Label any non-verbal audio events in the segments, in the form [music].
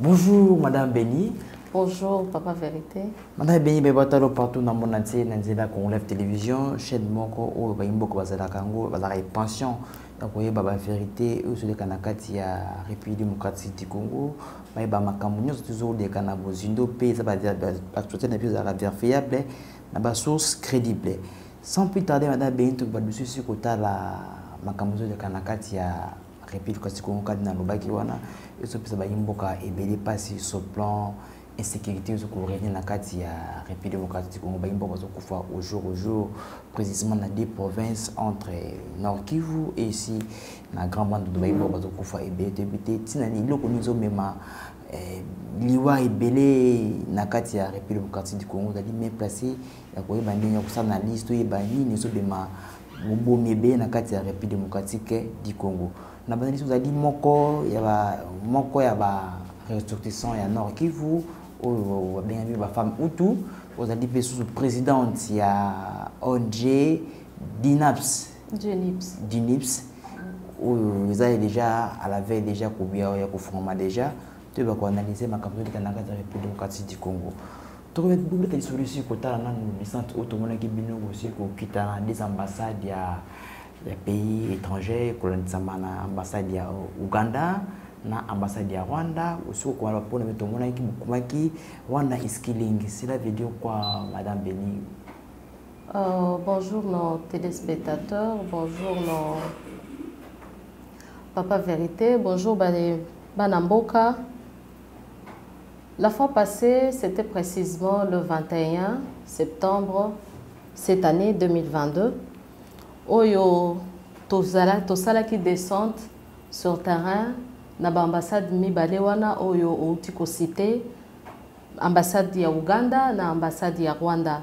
Bonjour Madame Béni. Bonjour, Papa Vérité. Madame Béni bebatalo partout dans mon entier na nzela Congolais télévision chaîne moko bazalaka yango bazalaka pension ya koyeba bavérité oyo ezoleka na kati ya république démocratique du congo. Bayeba makambo nyonso tozoleka na bozindo mpe eza baactualité na biso ezalaka verifiable na basource crédible. Sans plus tarder madame Béni tobalusu si kotala makambo ezoleka na kati ya république démocratique du congo kati nalobaki wana ezopesa bayimboka ebele mpasi sur plan insécurité ezokoregne na kati ya république démocratique du congo bayimboka bazokufa au jour au jour précisément na deux provinces entre nord kivu et ici na grand bandodo bayimboka bazokufa ebele toyebi te ntina eloko nini ezomema eh, liwa ebele na kati ya république démocratique du congo ezali bien placé ya koyeba ndenge ya kosala na liste toyeba nini ezobema bobomi ebele na kati ya république démocratique du congo na bandeli ozali moko ya ba moko ya ba ressortissant ya nord kivu oyo babengami bafemme utu ozali mpe susu présidente ya ong dinaps. Dinips oyo eza déjà à la veille déjà kobia ya kofungama déjà. Toyeba koanalyse makambo toleka na kati ya république démocratique du congo. Tokobeta lisolusi kotala nanu licente oyo tomonaki bino kosi kokita na des ambassades ya pays étranger kolonisama na ambassade ya uganda na ambassade ya rwanda mpe tomonaki bokomaki rwanda dire quoi madame beni Euh, bonjour nos téléspectateurs, bonjour nos Papa Vérité, bonjour Banamboka. La fois passée, c'était précisément le 21 septembre cette année 2022. Oyo tozala tosalaki descente sur terrain na baambassade mibale wana oyo outi kosite ambassade ya Uganda na ambassade ya Rwanda.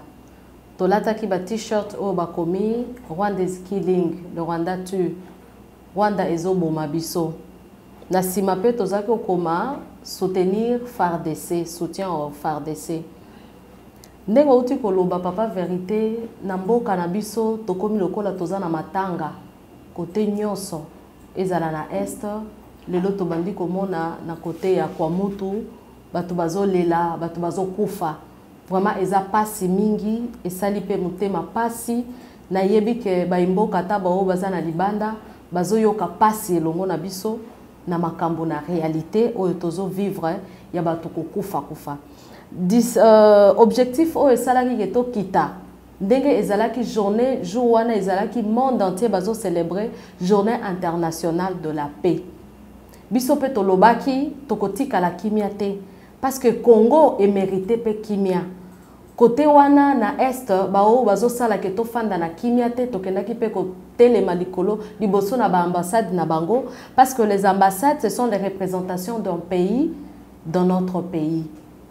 tolataki ba t-shirt oyo bakomi rwanda is killing le rwanda tue. Rwanda ezoboma biso. Na nsima mpe tozalaki kokoma soutenir fardc soutien au fardc ndenge outi koloba papa verité na mboka na biso tokomi lokola toza na matanga. Kote nyonso ezala na este lelo tobandi komona na kote ya kwamutu bato bazolela bato bazokufa. Vraiment eza pasi mingi esali mpe motema pasi nayebi ke bayimboka ata baoyo baza na libanda bazoyoka pasi elongo na biso na makambo na réalité oyo tozovivre ya bato kokufa kufa Dis, euh, objectif oyo esalaki ke tokita ndenge ezalaki journée jour wana ezalaki monde entier bazocélébre journée internationale de la paix biso mpe tolobaki tokotikala kimia te. Parce que congo émérité mpe kimia. Kote wana na este baoyo bazosala ke tofanda na kimia te tokendaki mpe kotelema likolo liboso na baambassade na bango. Parce que les ambassades ce sont les représentations d'un pays dans notre pays.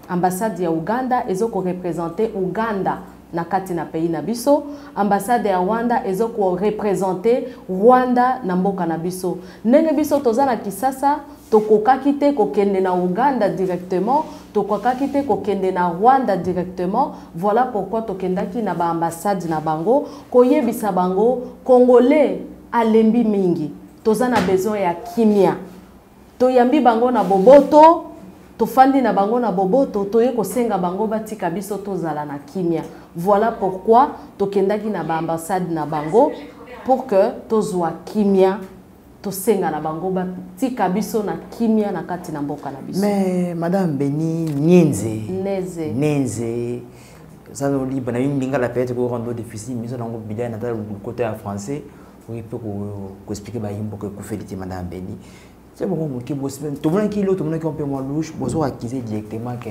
Ambassade ya uganda ezokorepresente uganda na kati na pays na biso. Ambassade ya rwanda ezokorepresente rwanda na mboka na biso. Ndenge biso toza na kisasa tokokaki te kokende na uganda directement tokokaki te kokende na rwanda directement. Voilà pourquoi tokendaki na baambassade na bango. Koyebisa bango congolais alembi mingi. Toza na besoin ya kimia. Toyambi bango na boboto tofandi na bango na boboto toye kosenga bango batika biso tozala na kimia voilà pourquoi tokendaki na baambassade na bango pour que tozwa kimia tosenga na bango batika biso na kimia na kati na mboka na biso. Mais madame beni nienze neze nenze ça veut dire bana une lingala peut-être ko rendre difficile mais ça nango bilan na le côté en français oui peut ko expliquer ba yimbo ko féliciter madame Beni. C'est bon mon qui bosse tout le monde qui l'autre tout le monde qui un peu moins louche accuser directement que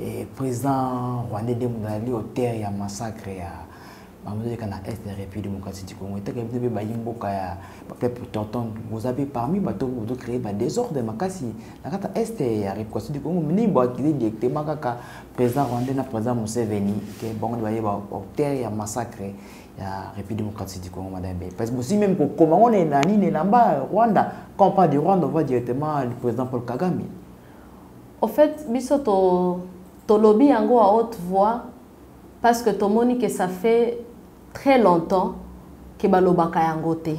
eh, président Rwanda de Mudali au terre ya massacre ya bamozoleka na est ya république démocratique du congo. Etaka bino mpe bayimboka ya bapeuple tonton bozape parmi bato bozocrée badésordre makasi na kati ya est ya république du congo. Mini boakize directement kaka président rwandais na président museveni ke bango nde bayeba auteur ya massacre ya république démocratique du congo madame be parce que bosi même kokoma ngo na nini elamba rwanda quand on parle du rwanda on va directement le président paul kagame. Au fait biso to tolobi yango à haute voix parce que tomoni que ça fait très longtemps que balobaka yango te.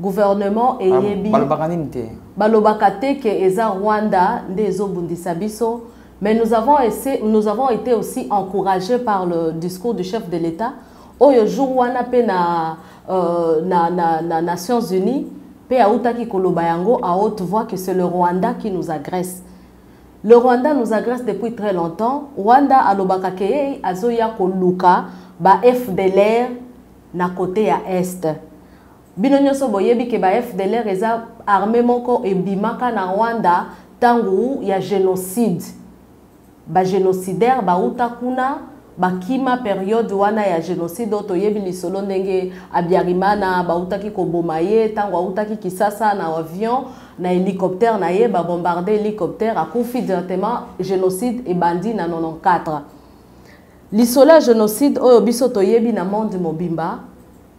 Gouvernement eyebi balobaka nini te? Balobaka te ke eza rwanda nde ezobundisa biso. Mais nous avons, essayé, nous avons été aussi encouragés par le discours du chef de l'état. Oyo jour wana mpe na, euh, na, na, na nations unies mpe autaki koloba yango à haute voix que c'est le rwanda qui nous agresse le rwanda nous agresse depuis très longtemps. Rwanda alobaka ke ye azoya koluka ba fdlr na côté ya est. Bino nyonso boyebi ke ba fdlr eza armée moko ebimaka na rwanda ntango ya génocide. Bagénocidaire bauta kuna bakima periode wana ya génocide oyo toyebi lisolo ndenge abiarimana bautaki koboma ye ntango autaki kisasa na avion na hélicoptère na ye babombarde hélicoptère akufi directement génocide ebandi na 94 lisolo ya génocide oyo biso toyebi na monde mobimba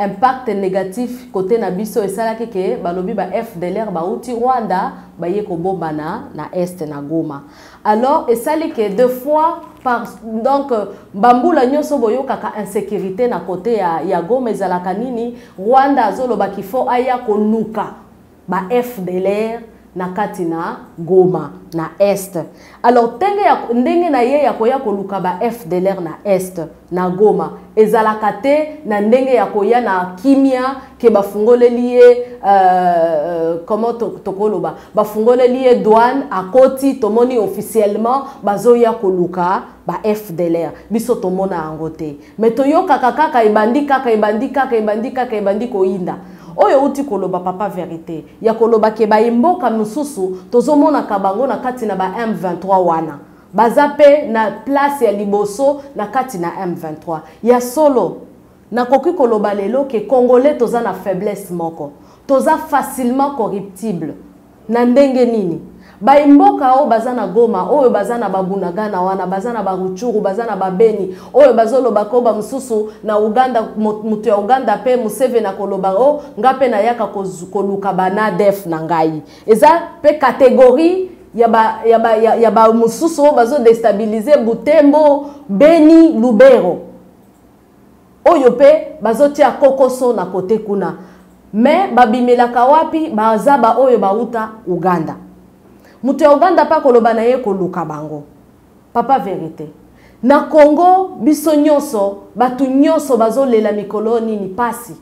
impact négatif côté na biso esalaki ke balobi ba fdlr bauti rwanda baye kobombana na este na goma. Alors esali ke deux fois par donc bambula nyonso boyokaka insécurité na côté ya, ya goma ezalaka nini? Rwanda azolobaki fo aya koluka ba fdlr na kati na goma na est. Alors ndenge, ya, ndenge na ye ya koya koluka ba fdlr na est na goma ezalaka te na ndenge ya koya na kimia ke bafungoleli ye euh, comment tokoloba? To bafungoleli ye douane akoti tomoni officiellement bazoya koluka ba fdlr biso tomona yango te. Me toyokaka kaka ebandi kaka ebandi kaka ebandi kaka ebandi koyinda oyo euti koloba papa verité ya koloba ke bayimboka mosusu tozomonaka bango na kati na ba m23 wana. Baza mpe na place ya liboso na kati na m23. Ya solo nakoki koloba lelo ke congolais toza na faiblesse moko. Toza facilement corruptible. Na ndenge nini baimboka oyo baza na goma oyo baza na babunagana wana baza na baruchuru baza na babeni oyo bazolobaka oyo bamosusu na uganda moto ya uganda mpe museveni akoloba o nga mpe nayaka koluka banadef na ngai. Eza mpe kategorie ya bamosusu oyo bazodestabilize butembo beni lubero. Oyo mpe bazotia kokoso na kote kuna. Me babimelaka wapi? Baza baoyo bauta uganda moto ya uganda mpe akoloba na ye koluka bango. Papa verité na congo biso nyonso bato nyonso bazolela mikolo nini? Pasi.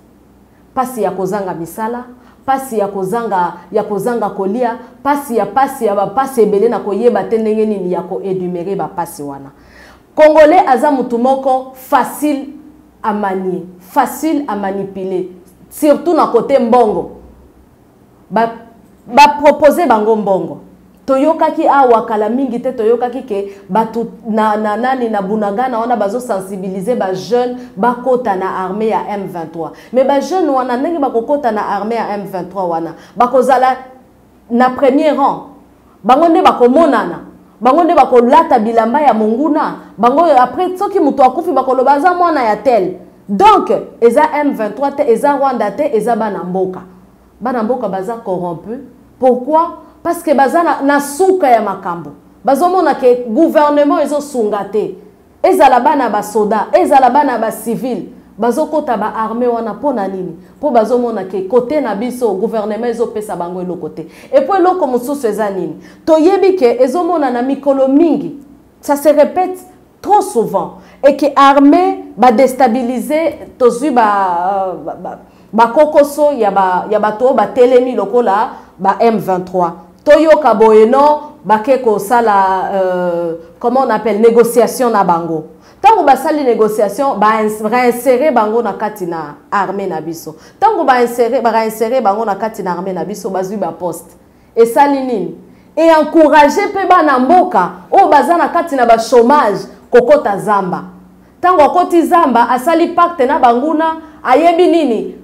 Pasi ya kozanga misala pasi ya kozanga ya kozanga kolia pasi ya pasi ya bapasi ebele na koyeba te ndenge nini? Ya koedumere bapasi wana. Congolais aza motu moko facile a manier facile a manipuler. Surtout na kote mbongo. Bapropose ba bango mbongo toyokaki awa kala mingi te toyokaki ke bato na, na nani na bunagana wana bazosensibilize bajeune bakota na armée ya m23. Me bajeune wana ndenge bakokota na armée ya m23 wana bakozala na premier rang. Bango nde bakomonana bango nde bakolata bilamba ya monguna. Bango après soki moto akufi bakoloba aza mwana ya tel. Donc eza m23 te eza rwanda te eza bana mboka. Bana mboka baza corrompu. Pourquoi parce que baza na, na suka ya makambo. Bazomona ke gouvernement ezosunga te. Ezala bana basoda ezala bana bacivile bazokɔta baarme wana mpo na nini? Mpo bazomona ke kote na biso gouvernement ezopesa bango eloko te. Epo eloko mosusu eza nini? Toyebi ke ezomona na mikolo mingi. Ça se répète trop souvent. Et ke armée badestabilize tozwi bakokoso ba, ba, ba ya bato oyo batelemi lokola ba m23 toyoka boye no bake kosala euh, comment on appelle négociation na bango. Ntango basali négociation bareinsere bango na kati na armée na biso. Ntango bareinsere bango na kati na armée na biso bazwi baposte esali ninieencourage mpe bana mboka oyo baza na kati na bachômage kokɔta zamba. Ntango akɔti zamba asali pacte na banguna ayebi nini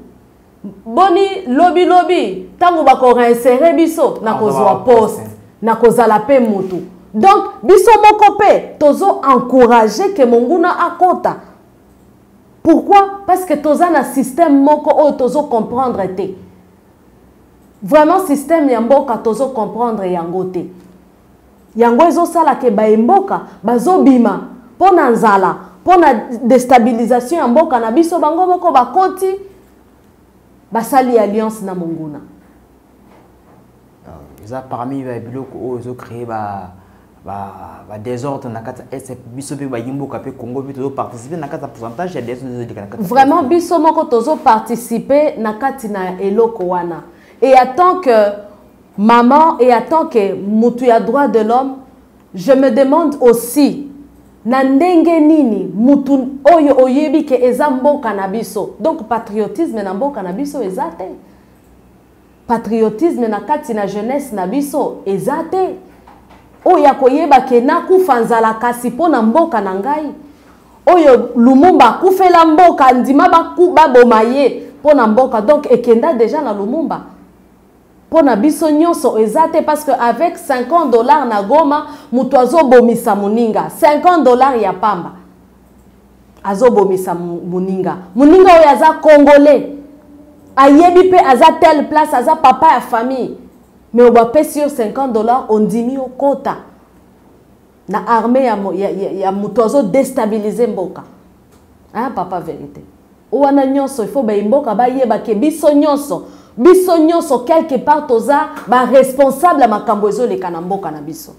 boni lobilobi ntango bakoreinsere biso na kozwa poste na kozala mpe motu. Donc biso moko mpe tozo encourage ke monguna akota pourquoi? Parce que toza na système moko oyo tozo comprendre te. Vraiment système ya mboka tozo comprendre yango te. Yango ezosala ke baemboka bazobima mpo na nzala mpo na déstabilisation ya mboka na biso bango moko bakoti basali alliance na monguna. Eza parmi babiloko oyo ezocrée badésordre na kati ya est biso mpe bayimboka mpe congo mpe tozoparticipe na kati ya pourcentage ya désordre ezoleka na kati vraiment biso moko tozoparticipe na kati na eloko wana. Et en tant que maman et en tant que mutu ya droit de l'homme je me demande aussi na ndenge nini mutu oyo oyebi ke eza mboka na biso? Donc patriotisme na mboka na biso eza te. Patriotisme na kati na jeunesse na biso eza te. Oyo ya koyeba ke nakufa nzala kasi mpo na mboka na ngai. Oyo lumumba akufela mboka ndima baboma ye mpo na mboka. Donc ekenda deja na lumumba mpo na biso nyonso eza te parce que avec 50 dollars na goma moto azobomisa moninga. 50 dollars ya pamba azobomisa moninga. Moninga oyo aza congolais. Ayebi mpe aza telle place aza papa ya famille. Mais bapesi yo 50 dollars ondimi okota. Na armée ya, ya, ya, ya moto azodestabilize mboka. Ah, papa vérité? Wana nyonso il faut baimboka bayeba ke biso nyonso biso nyonso quelque part toza baresponsable ya makambo ezoleka na mboka na biso.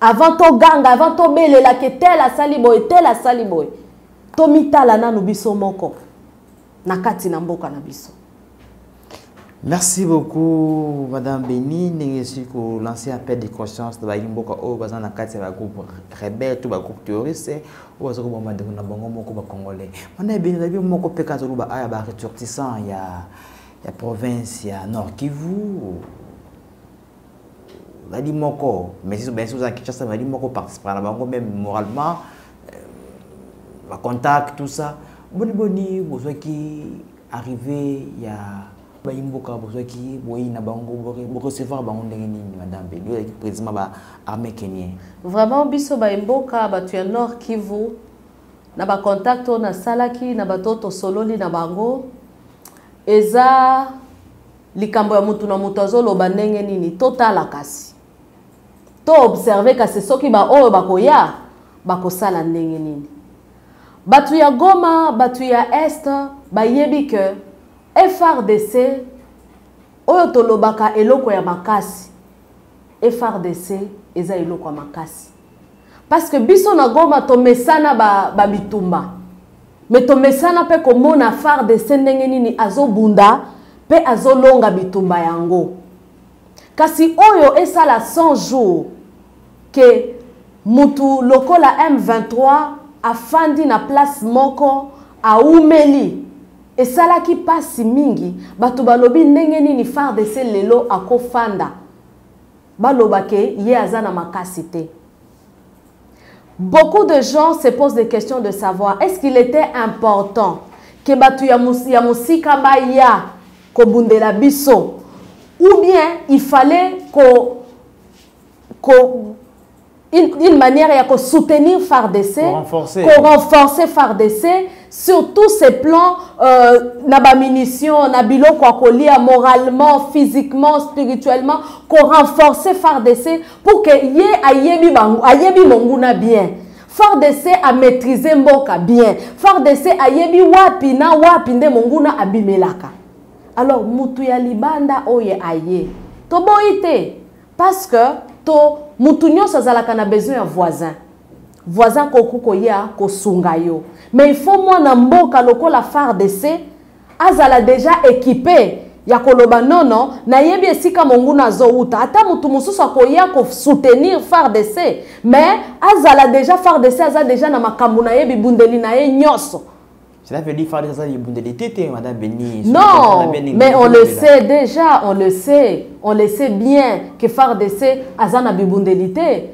Avant toganga avant tobelela ke tel asali boye tel asali boye tomitala nanu biso moko na kati na mboka na biso. Merci beaucoup madame beni ndenge esili kolancer appel de conscience na bayimboka oyo baza na kati ya bagroupe rebelle to bagroupe terroriste oyo baza koboma ndeko na bango moko bacongolais madame beni nabi moko mpe kanza oloba aya baressortissant ya ya province ya nord kivu. Bazali moko. Mais bien sûr kinshasa bazali moko participera na bango même moralement bacontact tout ça. Boni boni bozwaki arrivé ya bayimboka bozwaki boyi na bango nini madame beli président ba armée kenien vraiment biso nord kivu na bacontact oyo nasalaki na bato oyo tosololi na bango eza likambo ya motu na moto azoloba ndenge nini? Totala kasi. Toobserve kasi soki baoyo bakoya bakosala ndenge nini. Bato ya goma bato ya este bayebi ke frdc oyo tolobaka eloko ya makasi. Frdc eza eloko ya makasi. Parce que biso na goma tomesana babitumba ba me tomesana mpe komona fardc ndenge nini azobunda mpe azolonga bitumba yango. Kasi oyo esala 100 jours ke mutu lokola m23 afandi na place moko aumeli esalaki mpasi mingi bato balobi ndenge nini fardc lelo akofanda. Baloba ke ye aza na makasi te Beaucoup de gens se posent des questions de savoir est-ce qu'il était important que batu ya musika ya kobundela ou bien il fallait ko une, une manière ya ko soutenir FARDC, ko renforcer FARDC sur tous ces plans euh, na ba munitions, na biloko kolia moralement, physiquement, spirituellement, ko renforcer FARDC pour que ye ayebi ayebi monguna bien. FARDC a maîtrisé mboka bien. FARDC ayebi wapi na wapi nde monguna abimelaka. Alors mutu ya libanda oye aye. Toboyi te parce que to mutu nyonso azalaka na besoin ya voisin. Voisin koku koya kosunga yo. Mais il faut mwana mboka lokola FARDC azala déjà équipé ya koloba nono nayebi esika monguna azowuta ata motu mosusu akoya kosoutenir fardc mais azala déjà fardc aza déjà na makambo na ye bibundeli na ye nyonso Cela veut dire te te madame Beni. non mais on le sait déjà on le sait. On le sait bien que fardc aza na bibundeli te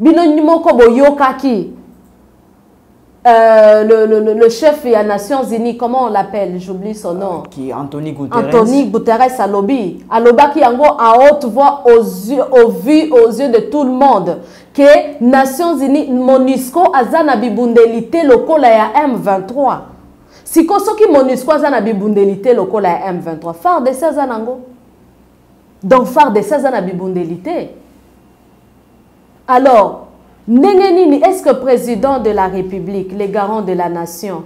bino boyokaki Euh, le, le, le, chef des Nations Unies, comment on l'appelle? J'oublie son nom. Euh, qui est Anthony Guterres. Anthony Guterres à lobby. À lobby yango à haute voix aux yeux, aux vues, aux yeux de tout le monde. Que Nations Unies, MONUSCO azana bibundelité lokola ya M23. Siko soki MONUSCO azana bibundelité lokola ya M23. Phare de 16 anango. Donc phare de 16 ana bibundelité. alors ndenge nini est ce que président de la république les garants de la nation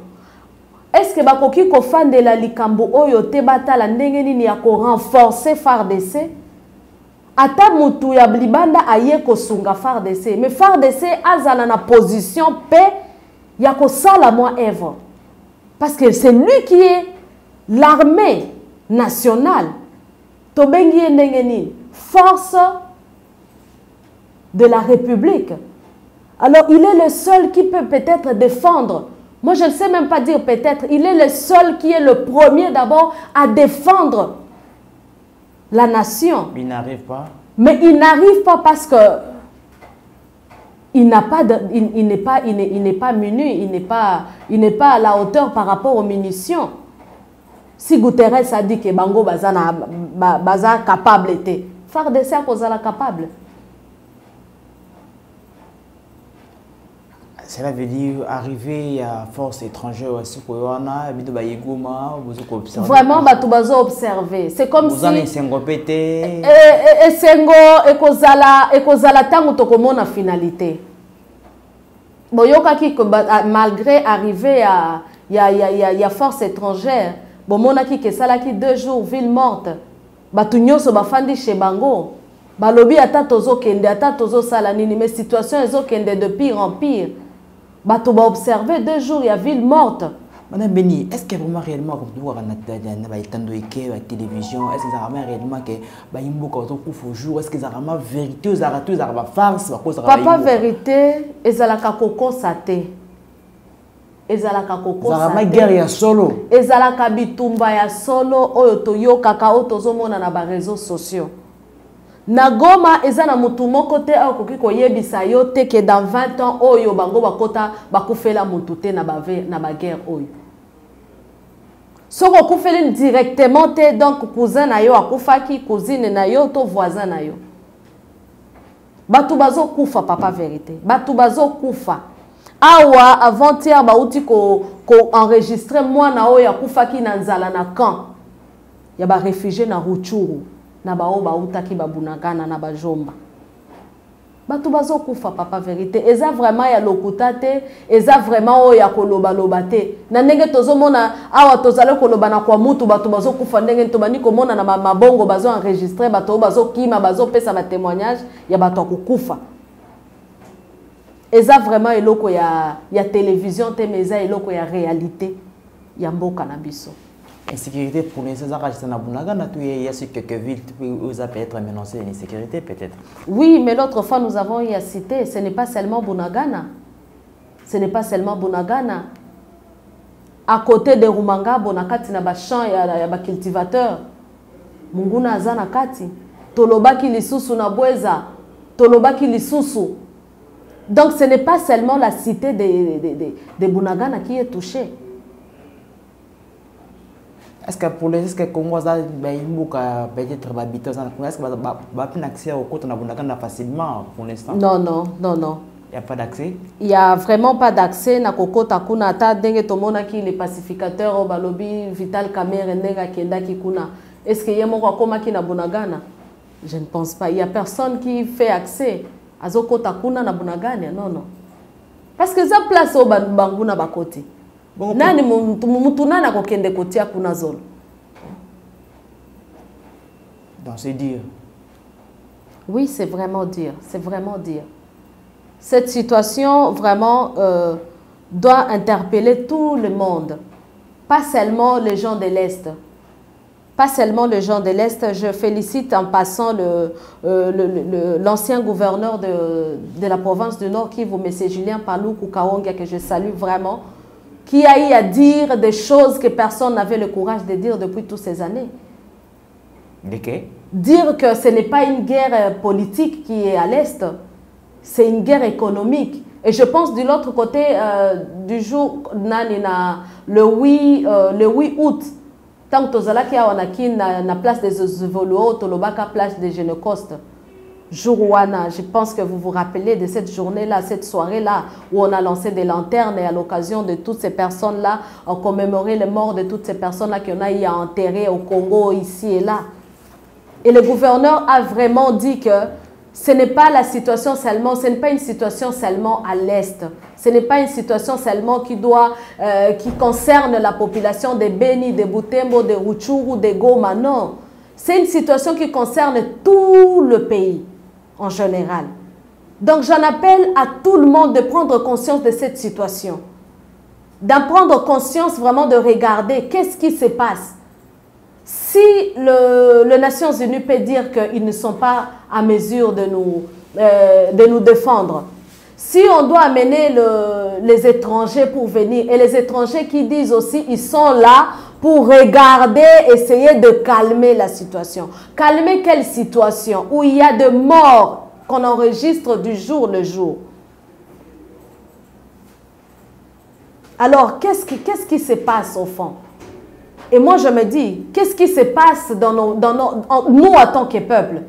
est ce que bakoki kofandela likambo oyo te batala ndenge nini ya korenforce fardc ata mutu ya libanda aye kosunga fardc mais fardc azala na position mpe ya kosala mwa œuvre. Parce que c'est lui qui est l'armée nationale. Tobengi ye ndenge nini force de la république alors il est le seul qui peut peut-être défendre moi je ne sais même pas dire peut-être il est le seul qui est le premier d'abord à défendre la nation Il n'arrive pas. mais il n'arrive pas parce que il n'a pas de, il, il n'est pas il n'est, il n'est pas muni, il n'est pas il n'est pas à la hauteur par rapport aux munitions. Si Guterres a dit que Bango baza na ba- baza capable était, FARDC a capable. Cela veut dire arriver à force étrangère aussi pour wana bido ba yegoma vous observer. Vraiment bato bazo observer. C'est comme vous en si esengo pété. E- e- esengo ekozala ekozala ntango tokomona finalité boyokaki ke ba- a- malgré arrivé ya, ya, ya, ya, ya force étrangère bomonaki ke esalaki deux jours ville morte bato nyonso bafandi chez bango balobi ata tozokende ata tozosala nini mais situation ezokende de pire en pire bato baobserve deux jours ya ville morte. Madame Beni, est-ce que vraiment réellement comme tu vois na ba ba télévision, est-ce que ça vraiment réellement que ba imboka auto kufu jour, est-ce que ça vraiment vérité aux arato za ba farce ba cause papa vérité ezalaka kokosa te ezalaka Ça kokosa vraiment te. guerre ya solo. ezalaka bitumba ya solo. Oyo toyokaka oyo tozomona na bareseau sociaux na goma eza na motu moko te oyo okoki koyebisa yo te ke dans 20 ans oyo bango bakota bakufela motu te na baguerre oyo. Soki okufeli directement te donc cousin na yo akufaki cousine na yo to voisin na yo. Bato bazokufa papa vérité. Bato bazokufa awa avant-hier bauti koenregistre ko mwana oyo akufaki na nzala na camp. Ya barefugie na ruchuru na baoyo bautaki babunagana na bajomba. Bato bazokufa papa vérité. Eza vraiment ya lokuta te. Eza vraiment oyo ya kolobaloba te. Na ndenge tozomona awa tozali koloba na kwa mutu bato bazokufa ndenge tobandi komona na ma- mabongo bazoenregistre bato oyo bazokima bazopesa batémoignage ya bato ya kokufa. Eza vraiment eloko ya, ya télévision te mais eza eloko ya réalité ya mboka na biso Insécurité pour les ça reste na bunagana tu il y a sur quelques villes où ça peut être menacé l'insécurité peut-être. Oui, mais l'autre fois, nous avons à citer, ce n'est pas seulement Bunagana. Ce n'est pas seulement Bunagana. À côté de Rumanga, Bonakati na bachamp ya, ya bacultivateur. Munguna aza na kati. Tolobaki lisusu na. Tolobaki lisusu. Donc ce n'est pas seulement la cité de, de, de, de Bunagana qui est touchée. Est-ce que pour les est-ce que Congo ça ba imboka peut-être ba habiter ça est-ce que ba ba pas accès au côté na bunagana facilement pour l'instant? Non, non, non, non. Il y a pas d'accès. il y a vraiment pas d'accès na kokota kuna ata ndenge tomonaki les pacificateurs oyo balobi vital camere ndenge akendaki kuna. Est ce que ye moko akomaki na bunagana? Je ne pense pas. Il y a personne qui fait accès. Azokota kuna na bunagana? Non non. Parce que eza place oyo ba- banguna bakoti nani mutu mutu nani akokende kotia kuna zolo Donc c'est dire Oui, c'est vraiment dire, c'est vraiment dire. Cette situation vraiment euh, doit interpeller tout le monde, pas seulement les gens de l'Est. Pas seulement les gens de l'Est. Je félicite en passant le, euh, le- le- l'ancien gouverneur de, de la province du Nord, Kivu, M. Julien Palou Koukaonga, que je salue vraiment, qui a eu à dire des choses que personne n'avait le courage de dire depuis toutes ces années dire que ce n'est pas une guerre euh, politique qui est à l'Est, c'est une guerre économique. Et je pense de l'autre côté euh, du jour, le, 8, euh, le 8 août, tant que tozalaki awa na place des évoluants, tolobaka place des Génocoste. Jour wana, je pense que vous vous rappelez de cette journée-là, cette soirée-là, où on a lancé des lanternes et à l'occasion de toutes ces personnes-là, on commémorait les morts de toutes ces personnes-là qu'on a eu à enterrer au Congo, ici et là. Et le gouverneur a vraiment dit que ce n'est pas la situation seulement, ce n'est pas une situation seulement à l'Est. Ce n'est pas une situation seulement qui doit, euh, qui concerne la population de Beni, de Butembo, de Ruchuru, de Goma. Non. C'est une situation qui concerne tout le pays en général. Donc j'en appelle à tout le monde de prendre conscience de cette situation. D'en prendre conscience vraiment de regarder qu'est-ce qui se passe. Si le, les Nations Unies peut dire qu'ils ne sont pas à mesure de nous, euh, de nous défendre, si on doit amener le, les étrangers pour venir, et les étrangers qui disent aussi, ils sont là pour regarder, essayer de calmer la situation. Calmer quelle situation? Où il y a de morts qu'on enregistre du jour le jour. Alors, qu'est-ce qui, se passe au fond? Et moi, je me dis, qu'est-ce qui se passe dans, nos, nous en tant que peuple?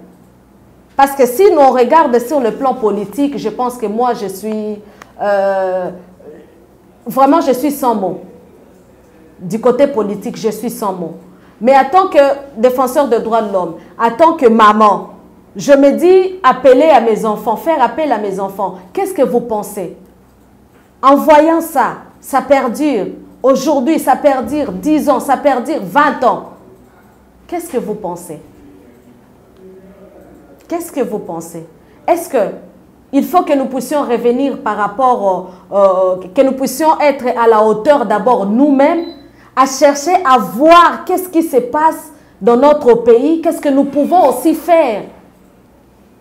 Parce que si nous on regarde sur le plan politique, je pense que moi, je suis... Euh, vraiment, je suis sans mots. Du côté politique, je suis sans mots. Mais en tant que défenseur des droits de l'homme, en tant que maman, je me dis appeler à mes enfants, faire appel à mes enfants. Qu'est-ce que vous pensez? En voyant ça, ça perdure. Aujourd'hui, ça perdure 10 ans, ça perdure 20 ans. Qu'est-ce que vous pensez? Qu'est-ce que vous pensez? Est-ce que il faut que nous puissions revenir par rapport, que nous puissions être à la hauteur d'abord nous-mêmes, à chercher à voir qu'est-ce qui se passe dans notre pays, qu'est-ce que nous pouvons aussi faire.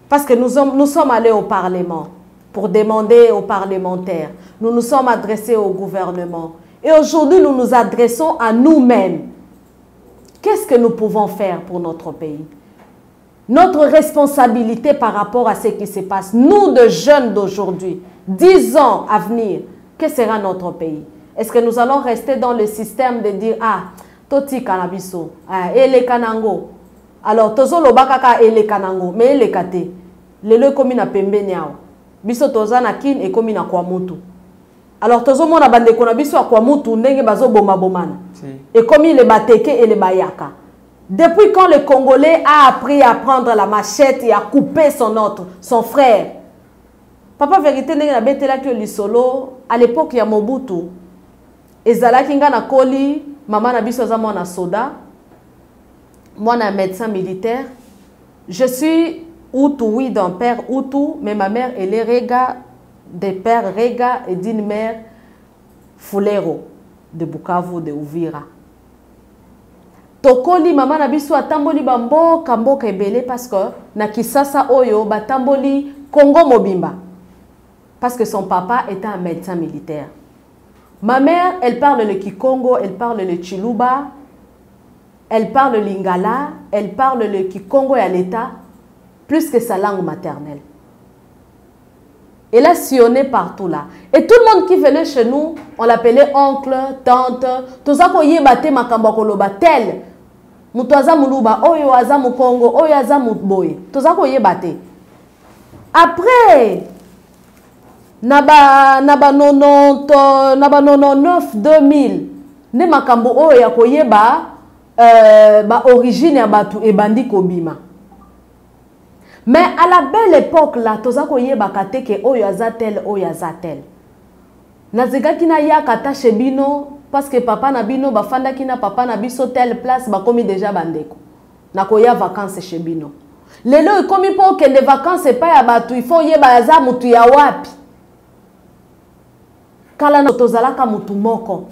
Parce que nous, nous sommes allés au Parlement pour demander aux parlementaires. Nous nous sommes adressés au gouvernement. Et aujourd'hui, nous nous adressons à nous-mêmes. Qu'est-ce que nous pouvons faire pour notre pays? Notre responsabilité par rapport à ce qui se passe. Nous, de jeunes d'aujourd'hui, 10 ans à venir, que sera notre pays? Est-ce que nous allons rester dans le système de dire, ah, toti kanabiso, ah, ele kanango. Alors, tozo lobaka ele kanango, mais ele kate. Lelo ekomi na pembeni awa. Biso toza na kin ekomi na kwa mutu. alors tozomona bandeko na biso ya kwa mutu ndenge bazoboma-bomana ekomi le bateke et le bayaka depuis quand le congolais a appris à prendre la machette et à couper son autre son frère? Papa vérité ndenge nabetelaki yo lisolo à l'époque ya mobutu ezalaki nga na koli mama na biso aza mwana soda mwana médecin militaire. Je suis Hutu, oui, d'un père Hutu, mais ma mère, elle est Rega, des pères Rega et d'une mère Fulero, de Bukavu, de Uvira. tokoli mama na biso atamboli bamboka mboka ebele parce que na kisasa oyo batamboli congo mobimba. Parce que son papa était un médecin militaire ma mère elle parle le kikongo elle parle le chiluba elle parle lingala elle parle le kikongo ya l'état plus que sa langue maternelle elle a sillonné partout là. Et tout le monde qui venait chez nous, on l'appelait oncle, tante. Toza koyeba te makambo koloba tel. Mutu aza muluba, oyo aza mukongo, oyo aza muboye. Toza koyeba te. Après, na ba na ba 90 na ba 99 2000 nde makambo oyo ya koyeba euh, ba origine ya bato ebandi kobima. Mais à la belle époque là toza koyebaka te ke oyo aza tel oyo aza tel. Nazekaki nayaka ata chez bino parce que papa na bino bafandaki na papa na biso telle place bakomi déjà bandeko. Nakoya vacances chez bino. Lelo ekomi mpo okende vacances epai ya bato ifo oyeba aza motu ya wapi kala na tozalaka motu moko.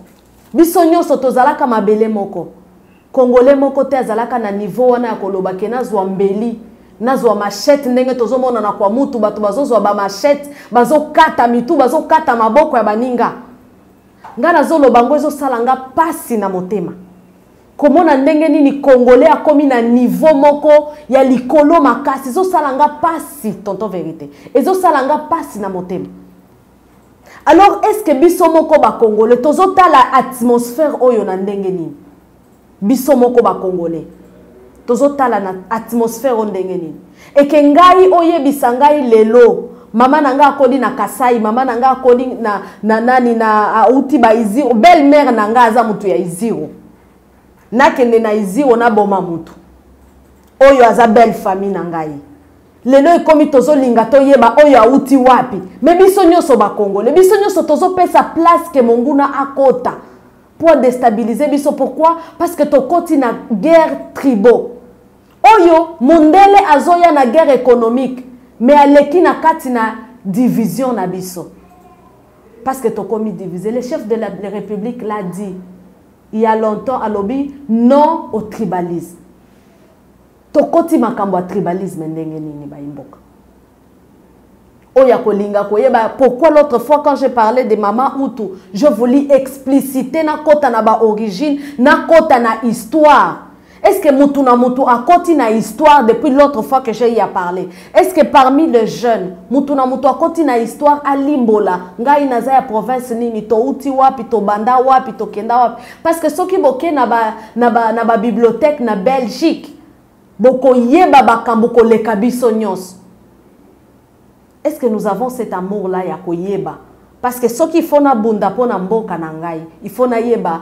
Biso nyonso tozalaka mabele moko. Kongole moko te azalaka na niveau wana ya koloba ke nazwa mbeli nazwa machete ndenge tozomonana kwa mutu. Bato bazozwa bamachete bazokata mitu bazokata maboko ya baninga. Ngai nazoloba ngo ezosala nga mpasi na motema. Komona ndenge nini kongole akomi na niveau moko ya likolo makasi ezosala nga mpasi tonton verité ezosala nga mpasi na motema alors est ce que biso moko bakongole tozotala atmosphère oyo na ndenge nini? Biso moko bakongole tozotala na atmosphère oyo ndenge nini? Eke ngai oyebisa ngai lelo mama na ngai akoli na kasai mama na ngai akoli na, na nani na auti baiziro belle mare na ngai aza motu ya iziro nakende na iziro naboma motu. Oyo aza belle famille na ngai lelo ekomi tozolinga toyeba oyo awuti wapi. Me biso nyonso bakongole biso nyonso tozopesa place ke monguna akota mpo adestabilize biso. Pourquoi? Parce que tokoti na guerre tribo. Oyo mondele azoya na guerre économique me aleki na kati na division na biso. Parce que tokomi divisé le chef de la république l'a dit il y a longtemps alobi non au tribalisme tokoti makambo ya tribalisme ndenge nini bayimboka oyo ya kolinga koyeba pourquoi l'autre fois quand j'ai parlé de mama utu je voulais expliciter nakota na baorigine nakota na histoire. Est-ce que mutu na mutu akoti na histoire depuis l'autre fois que j'ai y a parlé est-ce que parmi les jeunes mutu na mutu akoti na histoire alimbola ngai naza ya province nini? Touti wapi tobanda wapi tokenda wapi? Parce que soki boke na ba, na ba, na ba bibliothèque na belgique bokoyeba bakambo koleka biso nyonso. Est-ce que nous avons cet amour là ya koyeba? Parce que soki ifo nabunda mpo na mboka na ngai ifo nayeba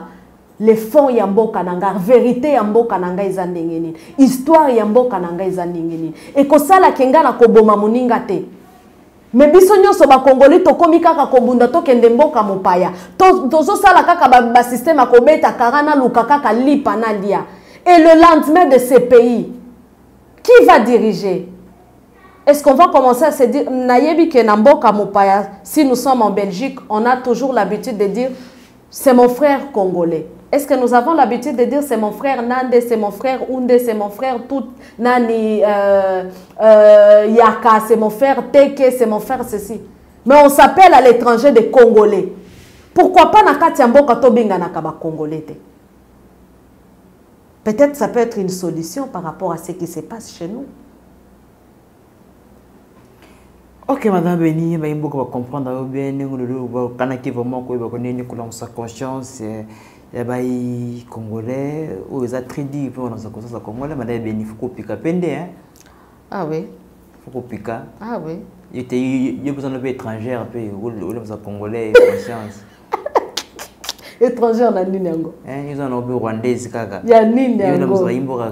le fond ya mboka na ngai vérité ya mboka na ngai eza ndenge nini? Histoire ya mboka na ngai eza ndenge nini? Ekosalaki ngai na koboma moninga te. Me biso nyonso bakongoli tokómi kaka kobunda tokende mboka mopaya. Tozosala kaka basystème ya kobeta kara naluka kaka lipa na lia. Et le lendemain de ce pays qui va diriger? Est-ce qu'on va commencer à se dire, Nayebi Kenamboka Mopaya, si nous sommes en Belgique, on a toujours l'habitude de dire, c'est mon frère congolais. Est-ce que nous avons l'habitude de dire, c'est mon frère Nande, c'est mon frère Unde, c'est mon frère Tout, Nani, euh, euh, Yaka, c'est mon frère Teke, c'est mon frère ceci. Mais on s'appelle à l'étranger des Congolais. Pourquoi pas Nakati Mboka Tobinga Nakaba Congolais Peut-être ça peut être une solution par rapport à ce qui se passe chez nous. ok madame beni bayimboka bacomprendre oyo bien ndenge lelo bakanaki vraiment koyeba konini kolamusa conscience ya bai congolais oyo eza très dur mpe kolamusa conscience ya congolais madame beni mpe nde ah oui. Ah oui. Mpe étrangère mpe olamusa congolais [laughs] conscience étrangère na nini yango? Eza na obe rwandaise kaka ya nini yango? bayimboka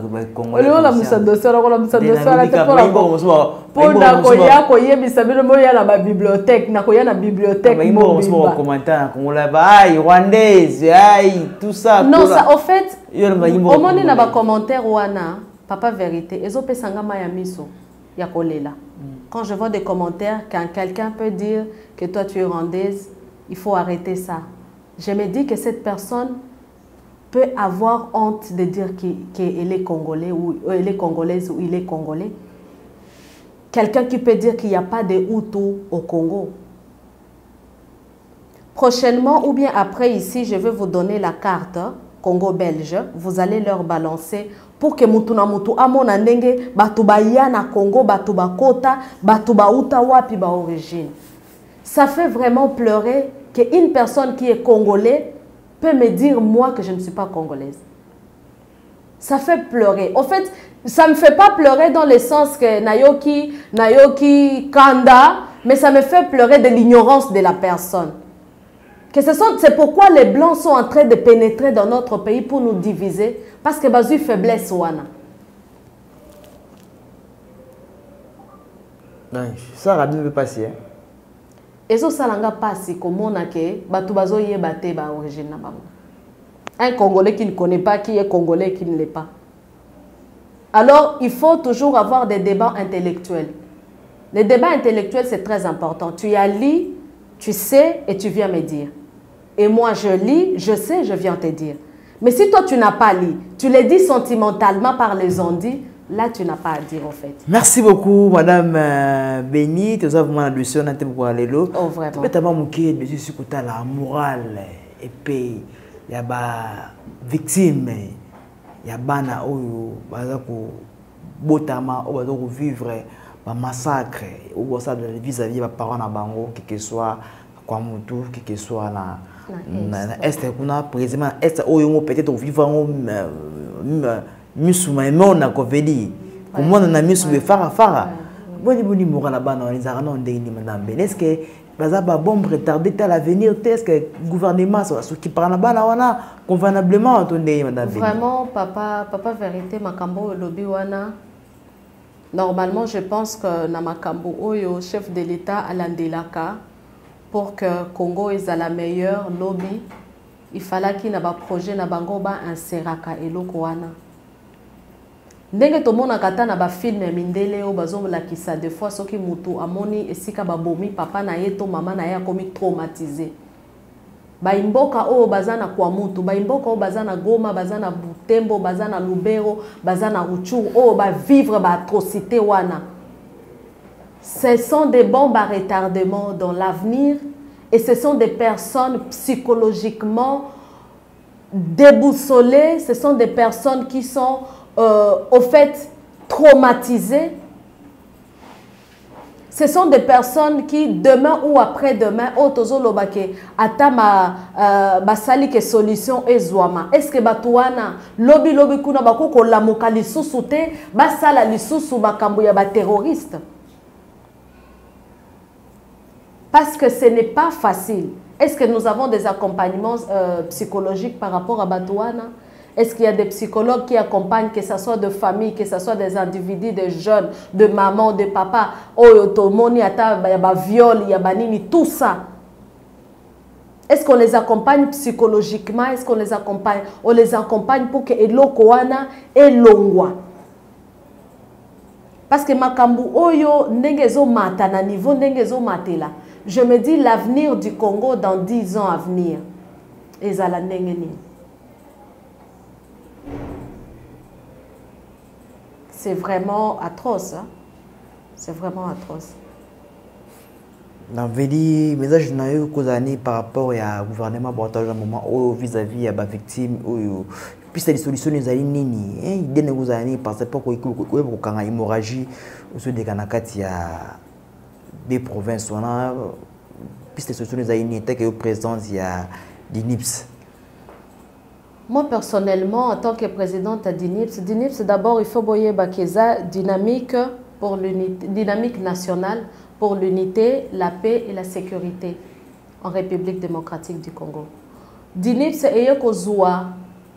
olinolamusa dossier nakolamusa dossier wana te mpona koya koyebisa bino moya na babibliothèque na koya na bibliothèque mobimba. congolais ba ai rwandaise ai tout ça non ça au fait omoni na bacommentaire wana papa vérité ezopesanga ma ya miso ya kolela. Quand je vois des commentaires quand quelqu'un peut dire que toi tu es rwandaise il faut arrêter ça je me dis que cette personne peut avoir honte de dire qu'elle est ou elle est congolaise ou il est congolais. Quelqu'un qui peut dire qu'il n'y a pas de Hutu au Congo. Prochainement ou bien après ici, je vais vous donner la carte Congo-Belge. Vous allez leur balancer pour que mutu na mutu amona ndenge batu baya na Congo, batu bakota, batu bauta wapi ba origine. Ça fait vraiment pleurer qu'une personne qui est congolais peut me dire moi que je ne suis pas congolaise. Ça fait pleurer. En fait, ça ne me fait pas pleurer dans le sens que Nayoki, Nayoki, Kanda, mais ça me fait pleurer de l'ignorance de la personne. Que c'est pourquoi les Blancs sont en train de pénétrer dans notre pays pour nous diviser, parce que bazu faiblesse wana. Ça va bien passer. Hein? Un congolais qui ne connaît pas qui est congolais qui ne l'est pas. Alors il faut toujours avoir des débats intellectuels. Les débats intellectuels c'est très important. Tu as lu tu sais et tu viens me dire. Et moi je lis je sais je viens te dire. Mais si toi tu n'as pas lu tu les dis sentimentalement par les ondits Là, tu n'as pas à dire, en fait. Merci beaucoup, Madame euh, Béni. Tu as vraiment la leçon dans pour aller là. Oh, vraiment. Tu as vraiment de sur la morale et puis il y a des victimes. Il y a bana oyo bazako botama o vivre ba massacre ou ça vis-à-vis ba parents na bango que que soit kwa mutu que que soit na na est kuna précisément est oyo peut-être vivre misu maemona kovedi komona na misu befarafara boni boni moka na bana ezalaka nao ndenge nini madame bene est ce que baza babombe retardé te à l'avenir te est ce que gouvernement sokipaka na bana wana convenablement to ndenge madame vraiment papa papa vérité makambo oyo olobi wana Normalement, je pense que na makambo oyo chef de l'État alandelaka pour que Congo eza la meilleure lobby, il fallait qu'il na ba projet na bango ba inseraka eloko wana. Ndenge tomonaka ata na bafilme ya mindele oyo bazolakisa des fois soki motu amoni esika babomi papa na ye to mama na ye akomi traumatise baimboka oyo baza na kwa mutu baimboka oyo baza na goma baza na butembo baza na lubero baza na ruchuru oyo bavivre baatrocité wana. Ce sont des bombes à retardement dans l'avenir et ce sont des personnes psychologiquement déboussolées ce sont des personnes qui sont euh, au fait traumatisées. Ce sont des personnes qui demain ou après-demain oyo tozoloba ke ata ma, uh, basali ke solution ezwama est ce que bato wana lobilobi kuna bakoki kolamuka lisusu te basala lisusu makambo ya baterroriste parce que ce n'est pas facile. Est ce que nous avons des accompagnements euh, psychologiques par rapport à bato wana Est-ce qu'il y a des psychologues qui accompagnent, que ce soit de famille, que ce soit des individus, des jeunes, de maman, de papa, tomoni, ata, il y a viol, il y a banini, tout ça. Est-ce qu'on les accompagne psychologiquement? Est-ce qu'on les accompagne? On les accompagne pour que eloko wana elongwa. Parce que makambu oyo ndenge ezomata na niveau ndenge ezomatela. Je me dis l'avenir du Congo dans 10 ans à venir. Ezala ndenge c'est vraiment atroce. Hein? C'est vraiment atroce. naveli message na yo kozala nini par rapport ya gouvernement boatage na moment oyo vis-à-vis ya bavictime oyo piste ya lisolution ezali nini ide ndenge kozala nini parce po koyeba kokanga hémorragie ozodeka na kati ya de province wana piste ya solution ezali nini etake yo présidence ya dinips Moi, personnellement, en tant que présidente d'INIPS, d'INIPS, d'abord, il faut boyer Bakeza, dynamique, pour dynamique nationale pour l'unité, la paix et la sécurité en République démocratique du Congo. DINIPS est kozwa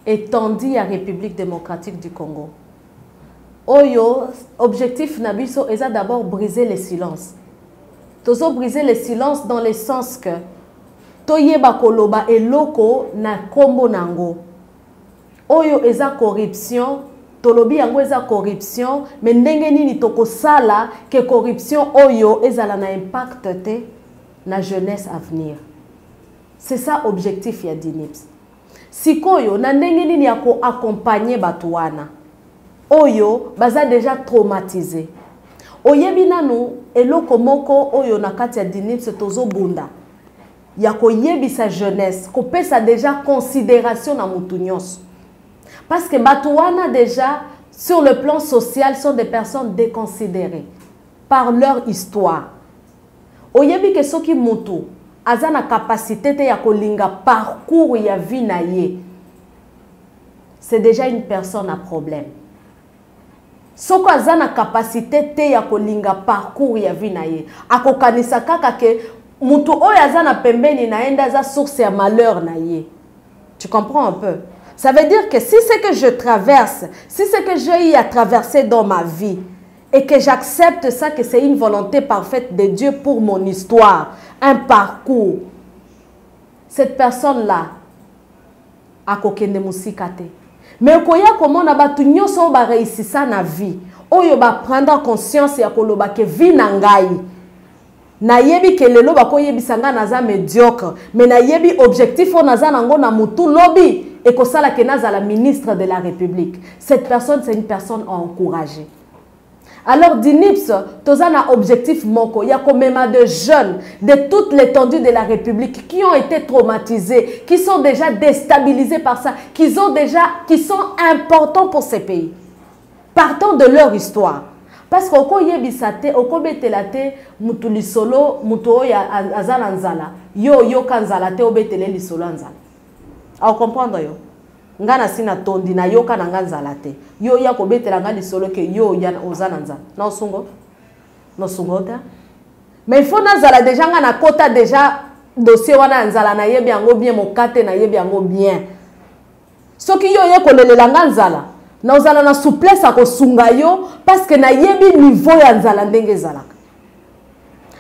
étendu à République démocratique du Congo. Oyo, objectif nabiso est d'abord briser les silences. Tozo briser les silences dans le sens que toyeba koloba eloko na kombo nango. Oyo eza corruption tolobi yango eza corruption me ndenge nini tokosala ke corruption oyo ezala na impact te na jeunesse avenir c'est ça objectif ya dinips sikoyo na ndenge nini ya koaccompagne bato wana? Oyo baza deja traumatisé. Oyebi nanu eloko moko oyo na kati ya dinips tozobunda. Ya koyebisa jeunesse kopesa deja considération na motu nyonso Parce que Batouana, déjà, sur le plan social, sont des personnes déconsidérées par leur histoire. Oyebi ke soki mutu aza na capacité te ya kolinga parcours ya vie ye. C'est déjà une personne à problème. Soko aza na capacité te ya kolinga parcours ya vie na ye. Akokanisa kaka ke mutu oyo aza na pembeni na enda aza source ya malheur na ye. Tu comprends un peu? Ça veut dire que si c'est que je traverse, si c'est que j'ai eu à traverser dans ma vie, et que j'accepte ça, que c'est une volonté parfaite de Dieu pour mon histoire, un parcours, cette personne-là, a kokende musika te. Mais koya komona batu nyonso ba réussissa na vie, oyo ba prendre conscience ya koloba ke vie na ngai. nayebi ke lelo bakoyebisa ngai naza médiocre mais nayebi objectif oyo naza nango na mutu lobi ekosala ke nazala ministre de la république. Cette personne c'est une personne à encourager alors dinips toza na objectif moko ya komema de jeunes de toute l'étendue de la république qui ont été traumatisés qui sont déjà déstabilisés par ça qui ont déjà qui sont importants pour ces pays. Partant de leur histoire. Parce que okoyebisa te okobetela te mutu lisolo mutu oyo aza na nzala. Yo oyoka nzala te obetele nzala aokomprendre yo? Nga na si na tondi nayoka na nga nzala te. Yo oya kobetela nga lisolo ke yo oza na nzala. Na osungo? Nosungo te mais il faut nazala deja nga nakota deja dossier wana ya nzala nayebi yango bien mokate nayebi yango bien. Soki yo oye kolelela nga nzala nazala na souplesse ya kosunga yo parce que nayebi niveau ya nzala ndenge ezalaka.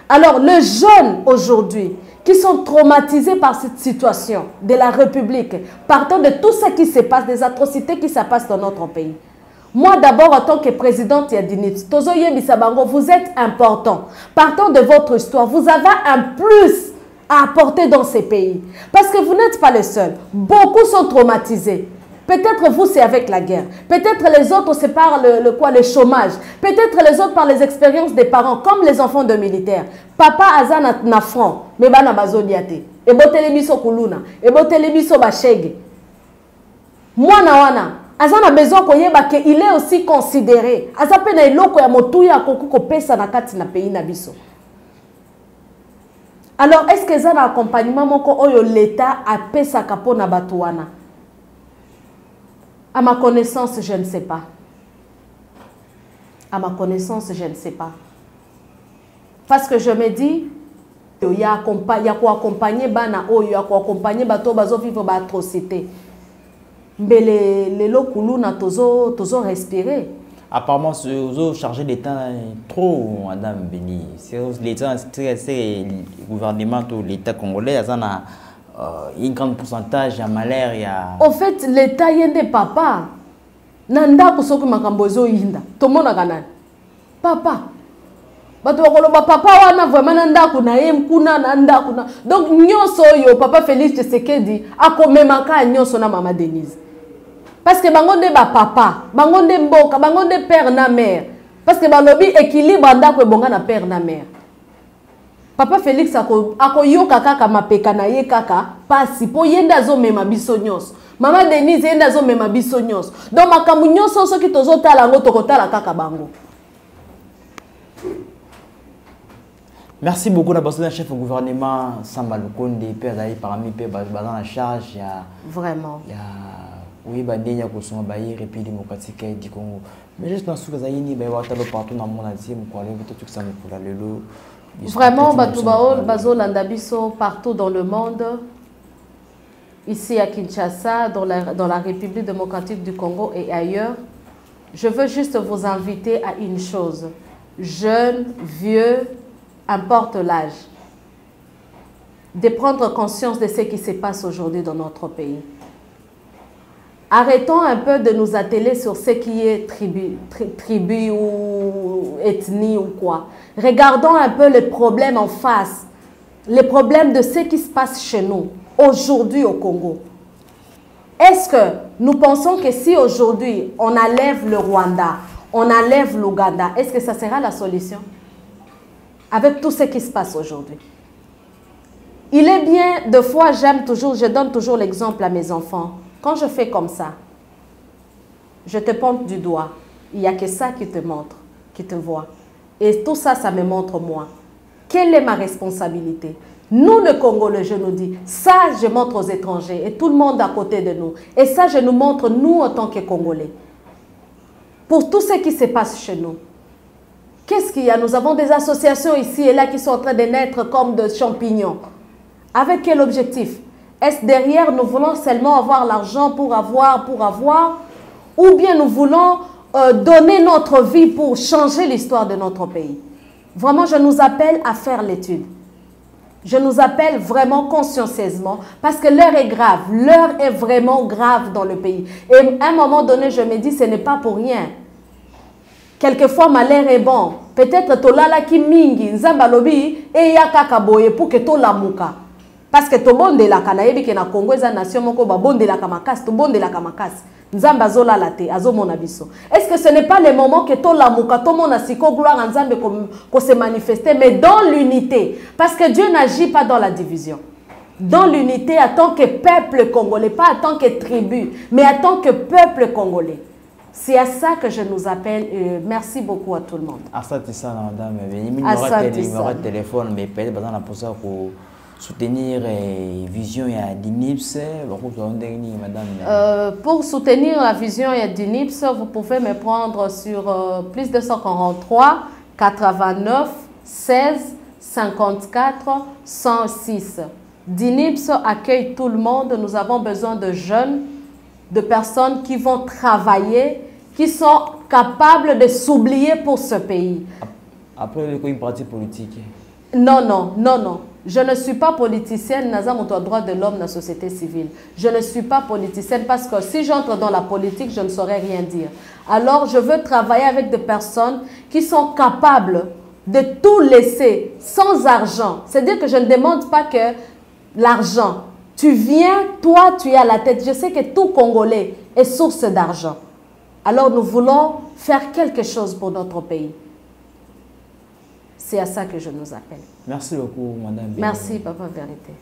Alors les jeunes aujourd'hui qui sont traumatisés par cette situation de la République, partant de tout ce qui se passe, des atrocités qui se passent dans notre pays. Moi d'abord, en tant que présidente Yadinit, vous êtes important. Partant de votre histoire, vous avez un plus à apporter dans ces pays. Parce que vous n'êtes pas les seuls. Beaucoup sont traumatisés. Peut-être vous, c'est avec la guerre. Peut-être les autres, c'est par le, quoi, le chômage. Peut-être les autres par les expériences des parents, comme les enfants de militaires. Papa aza na, na front, mais bana bazolia te. Ebotele biso kuluna, ebotele biso bashege. Mwana wana, aza na besoin koyeba ke il est aussi considéré. Aza pe na eloko ya motuya akoki kopesa na kati na pays na biso. Alors, est-ce que eza na accompagnement moko oyo l'État apesaka na wana? À ma connaissance, je ne sais pas. À ma connaissance, je ne sais pas. Parce que je me dis, il y a accompagner bana il y a accompagner bato bazo vivre ba atrocité. Mais les les lokuluna tozo tozo respirer. Apparemment, vous chargé d'État trop, Madame Béni. C'est l'État, c'est le gouvernement, l'État congolais, ça a euh, un grand pourcentage ya malaire ya au fait l'état ye nde papa na ndako soki makambo ezoyinda tomonaka nani papa. Bato bakoloba papa wana vraiment na ndako na ye kuna na ndako na donc nyonso oyo papa félix tshisekedi akomemaka nyonso na mama denise. Parce que bango nde bapapa bango nde mboka bango nde père na mère. Parce que balobi équilibre ndako ebonga na père na mère papa félix akoyoka kaka mapeka na ye kaka pasi mpo ye nde azomema biso nyonso. Mama denise ye nde azomema biso nyonso. Donc makambo nyonso soki tozotala yango tokotala kaka bango. Merci beaucoup na baso na chef gouvernement samba lukonde mpe azali parmi mpe baza na charge ya vraiment. ya koyeba ndenge ya kosunga baye république démocratique du congo mais juste na suki azali nini bayeba batalo partout na mona tie mokolo alobi totokisa mokolo lelo Vraiment, Batoubaol, Bazolanda Biso, partout dans le monde, ici à Kinshasa, dans la, dans la République démocratique du Congo et ailleurs, je veux juste vous inviter à une chose. Jeunes, vieux, importe l'âge, de prendre conscience de ce qui se passe aujourd'hui dans notre pays. Arrêtons un peu de nous atteler sur ce qui est tribu, tri, tribu ou ethnie ou quoi. Regardons un peu les problèmes en face, les problèmes de ce qui se passe chez nous, aujourd'hui au Congo. Est-ce que nous pensons que si aujourd'hui on enlève le Rwanda, on enlève l'Ouganda, est-ce que ça sera la solution? Avec tout ce qui se passe aujourd'hui. Il est bien, de fois j'aime toujours, je donne toujours l'exemple à mes enfants. Quand je fais comme ça, je te pointe du doigt. Il n'y a que ça qui te montre, qui te voit. Et tout ça, ça me montre moi. Quelle est ma responsabilité? Nous, le Congolais, je nous dis, ça, je montre aux étrangers et tout le monde à côté de nous. Et ça, je nous montre, nous, en tant que Congolais. Pour tout ce qui se passe chez nous. Qu'est-ce qu'il y a? Nous avons des associations ici et là qui sont en train de naître comme de champignons. Avec quel objectif? Est-ce derrière, nous voulons seulement avoir l'argent pour avoir, pour avoir Ou bien nous voulons euh, donner notre vie pour changer l'histoire de notre pays? Vraiment, je nous appelle à faire l'étude. Je nous appelle vraiment consciencieusement parce que l'heure est grave. L'heure est vraiment grave dans le pays. Et à un moment donné, je me dis, ce n'est pas pour rien. Quelquefois, malheur est bon. Peut-être tolala ki mingi, nzamba lobi, e ya kaka boye pour que to lamuka. Parce que tobondelaka nayebi ke na Congo eza nation moko babondelaka makasi, tobondelaka makasi. Nzambe azolala te, azomona biso. Est-ce que ce n'est pas le moment que to lamuka, to mona siko gloire à Nzambe ko se manifester, mais dans l'unité? Parce que Dieu n'agit pas dans la division. Dans l'unité en tant que peuple congolais, pas en tant que tribu, mais en tant que peuple congolais. C'est à ça que je nous appelle. Euh, merci beaucoup à tout le monde. Asante sana madame. Asante numéro de téléphone, mais peut-être ça pour soutenir eh, vision ya DINIPS. madame. Euh, pour soutenir la vision ya DINIPS, vous pouvez me prendre sur euh, plus 243 89 16 54 106. DINIPS accueille tout le monde. Nous avons besoin de jeunes, de personnes qui vont travailler, qui sont capables de s'oublier pour ce pays. Après, il y a une partie politique? Non, non, non, non. Je ne suis pas politicienne, Naza mon droit de l'homme dans la société civile. Je ne suis pas politicienne parce que si j'entre dans la politique, je ne saurais rien dire. Alors, je veux travailler avec des personnes qui sont capables de tout laisser sans argent. C'est-à-dire que je ne demande pas que l'argent. Tu viens, toi, tu es à la tête. Je sais que tout Congolais est source d'argent. Alors, nous voulons faire quelque chose pour notre pays. C'est à ça que je nous appelle. Merci beaucoup, Madame. Merci, Papa Vérité.